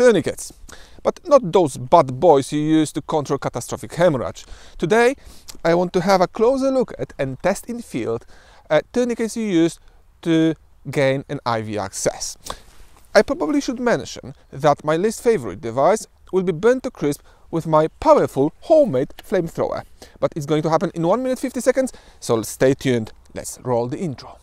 tourniquets. But not those bad boys you use to control catastrophic hemorrhage. Today, I want to have a closer look at and test in field uh, tourniquets you use to gain an IV access. I probably should mention that my least favorite device will be burnt to crisp with my powerful homemade flamethrower. But it's going to happen in 1 minute 50 seconds, so stay tuned. Let's roll the intro.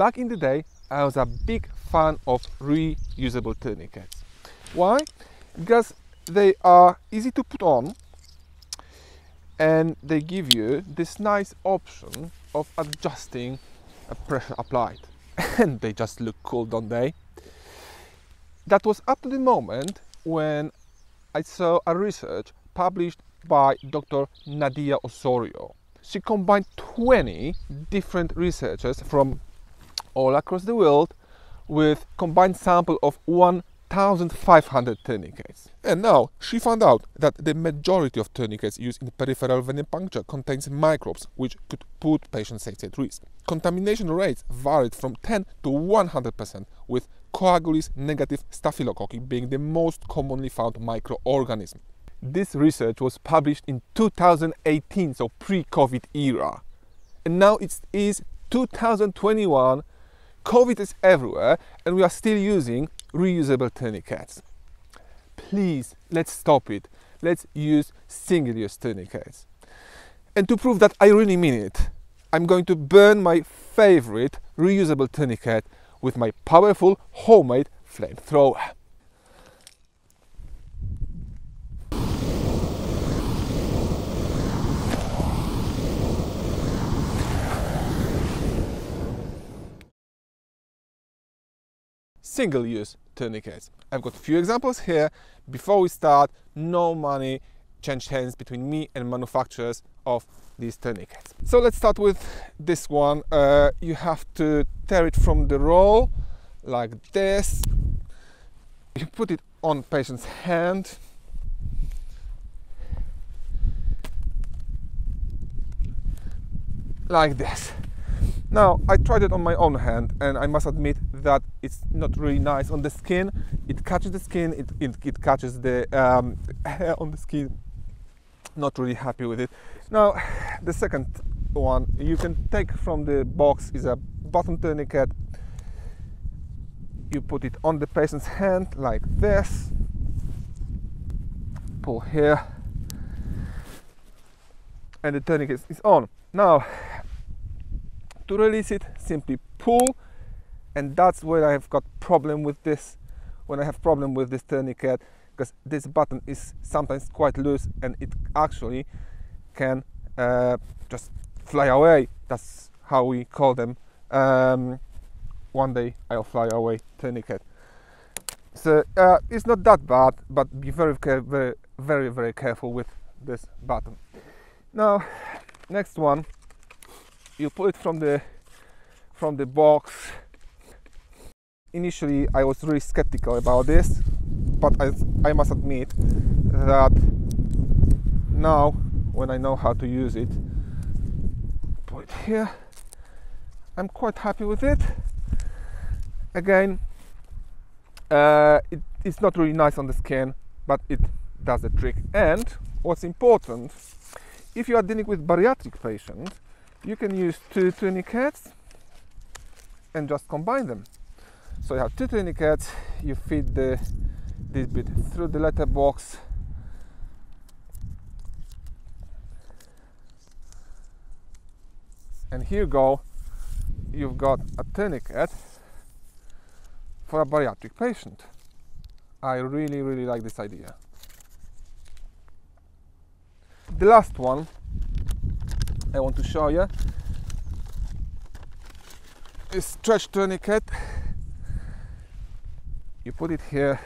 Back in the day, I was a big fan of reusable tourniquets. Why? Because they are easy to put on and they give you this nice option of adjusting a pressure applied and they just look cool don't they that was up to the moment when i saw a research published by dr nadia osorio she combined 20 different researchers from all across the world with combined sample of 1,500 tourniquets. And now she found out that the majority of tourniquets used in peripheral venipuncture contains microbes which could put patient safety at risk. Contamination rates varied from 10 to 100% with coagulase negative staphylococci being the most commonly found microorganism. This research was published in 2018, so pre-COVID era. And now it is 2021 COVID is everywhere and we are still using reusable tourniquets. Please, let's stop it. Let's use single-use tourniquets. And to prove that I really mean it, I'm going to burn my favorite reusable tourniquet with my powerful homemade flamethrower. Single-use tourniquets. I've got a few examples here. Before we start, no money changed hands between me and manufacturers of these tourniquets. So let's start with this one. Uh, you have to tear it from the roll like this. You put it on patient's hand. Like this. Now, I tried it on my own hand and I must admit that it's not really nice on the skin. It catches the skin, it, it, it catches the um, hair on the skin. Not really happy with it. Now, the second one you can take from the box is a button tourniquet. You put it on the patient's hand like this. Pull here. And the tourniquet is on. Now, to release it simply pull and that's where I have got problem with this when I have problem with this tourniquet because this button is sometimes quite loose and it actually can uh, just fly away. That's how we call them um, one day I'll fly away tourniquet. So uh, it's not that bad but be very very very very careful with this button. Now next one you pull it from the from the box initially I was really skeptical about this but I, I must admit that now when I know how to use it put it here I'm quite happy with it again uh, it, it's not really nice on the skin but it does the trick and what's important if you are dealing with bariatric patients you can use two tourniquets and just combine them. So you have two tourniquets, you feed the this bit through the letterbox. And here you go. You've got a tourniquet for a bariatric patient. I really really like this idea. The last one I want to show you is stretch tourniquet you put it here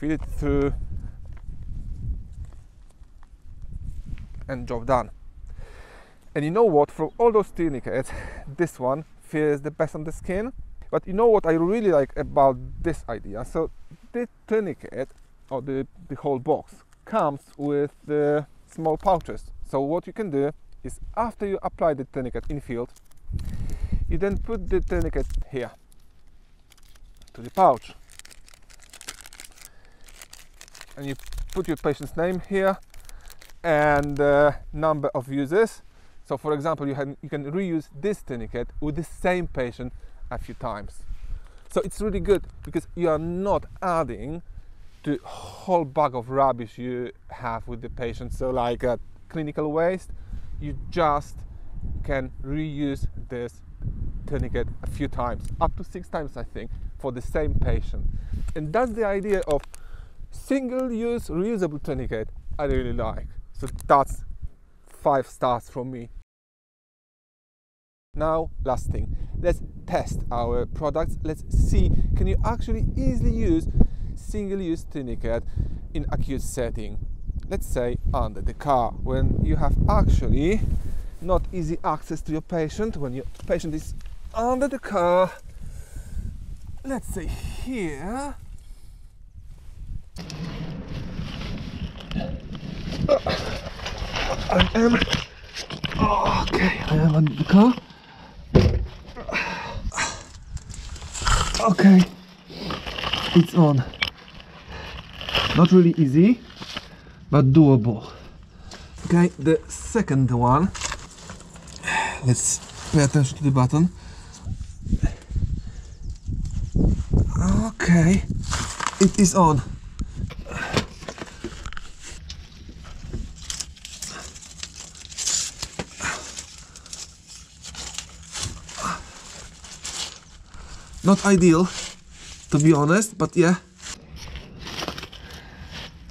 feed it through and job done. And you know what? From all those tourniquets this one feels the best on the skin. But you know what I really like about this idea? So the tourniquet or the, the whole box comes with the small pouches. So what you can do is after you apply the tourniquet in field, you then put the tourniquet here to the pouch. And you put your patient's name here and uh, number of uses so for example you, have, you can reuse this tourniquet with the same patient a few times. So it's really good because you are not adding to whole bag of rubbish you have with the patient. So like a clinical waste you just can reuse this tourniquet a few times up to six times i think for the same patient. And that's the idea of single use reusable tourniquet i really like. So that's five stars from me. Now last thing. Let's test our products. Let's see can you actually easily use single-use tourniquet in acute setting? Let's say under the car when you have actually not easy access to your patient when your patient is under the car. Let's say here. Uh, I am okay I am under the car. Okay. It's on. Not really easy but doable. Okay the second one. Let's pay attention to the button okay. It is on. Not ideal to be honest but yeah.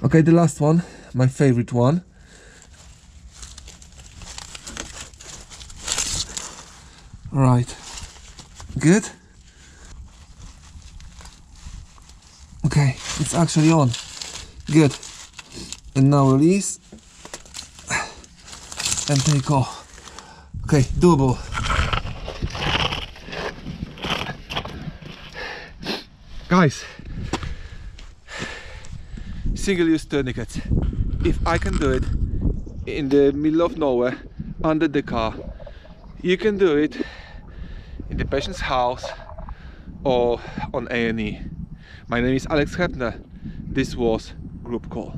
Okay the last one my favorite one. Right. Good okay it's actually on. Good. And now release. And take off. Okay doable guys. Single use tourniquets. If I can do it in the middle of nowhere under the car you can do it in the patient's house or on A&E my name is Alex Hepner this was group call